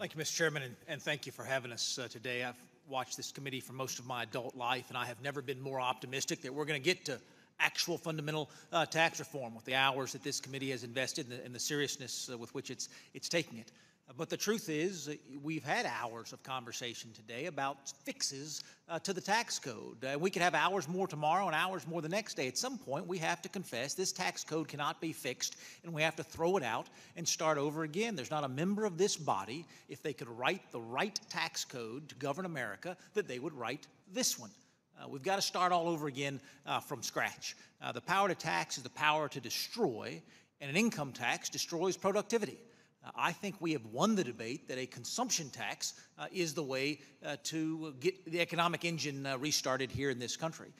Thank you, Mr. Chairman, and, and thank you for having us uh, today. I've watched this committee for most of my adult life, and I have never been more optimistic that we're going to get to actual fundamental uh, tax reform with the hours that this committee has invested and the, the seriousness uh, with which it's, it's taking it. But the truth is, uh, we've had hours of conversation today about fixes uh, to the tax code. Uh, we could have hours more tomorrow and hours more the next day. At some point, we have to confess this tax code cannot be fixed, and we have to throw it out and start over again. There's not a member of this body, if they could write the right tax code to govern America, that they would write this one. Uh, we've got to start all over again uh, from scratch. Uh, the power to tax is the power to destroy, and an income tax destroys productivity. Uh, I think we have won the debate that a consumption tax uh, is the way uh, to get the economic engine uh, restarted here in this country.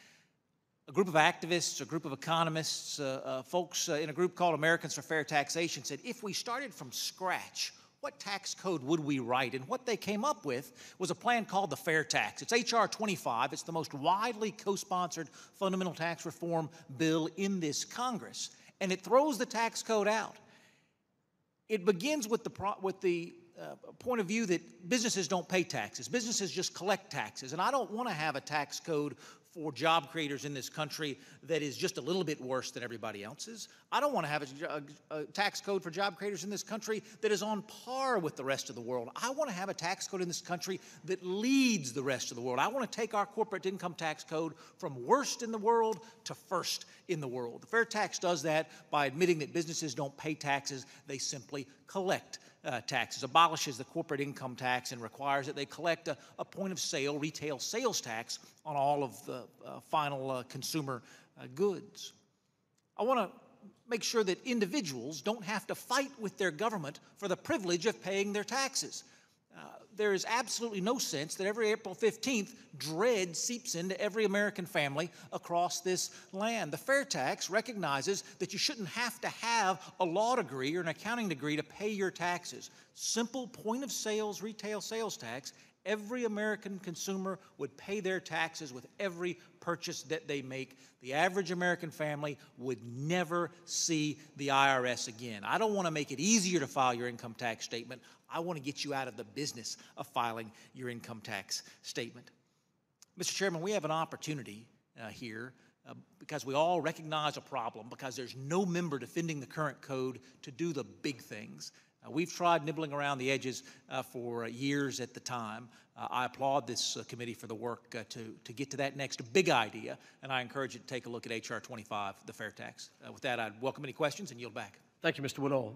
A group of activists, a group of economists, uh, uh, folks in a group called Americans for Fair Taxation said if we started from scratch, what tax code would we write? And what they came up with was a plan called the Fair Tax. It's H.R. 25. It's the most widely co sponsored fundamental tax reform bill in this Congress. And it throws the tax code out. It begins with the, pro- with the uh, point of view that businesses don't pay taxes. Businesses just collect taxes. And I don't want to have a tax code for job creators in this country that is just a little bit worse than everybody else's. I don't want to have a, a, a, tax code for job creators in this country that is on par with the rest of the world. I want to have a tax code in this country that leads the rest of the world. I want to take our corporate income tax code from worst in the world to first in the world. The fair tax does that by admitting that businesses don't pay taxes, they simply collect uh, taxes, abolishes the corporate income tax, and requires that they collect a, a point of sale, retail sales tax on all of the final uh, consumer uh, goods. I want to make sure that individuals don't have to fight with their government for the privilege of paying their taxes. Uh, there is absolutely no sense that every April 15th, dread seeps into every American family across this land. The fair tax recognizes that you shouldn't have to have a law degree or an accounting degree to pay your taxes. Simple point of sales, retail sales tax Every American consumer would pay their taxes with every purchase that they make. The average American family would never see the IRS again. I don't want to make it easier to file your income tax statement. I want to get you out of the business of filing your income tax statement. Mr. Chairman, we have an opportunity uh, here uh, because we all recognize a problem, because there's no member defending the current code to do the big things. Uh, we've tried nibbling around the edges uh, for uh, years at the time. Uh, I applaud this uh, committee for the work uh, to, to get to that next big idea, and I encourage you to take a look at H.R. 25, the fair tax. with that, I'd welcome any questions and yield back. Thank you, Mr. Woodall.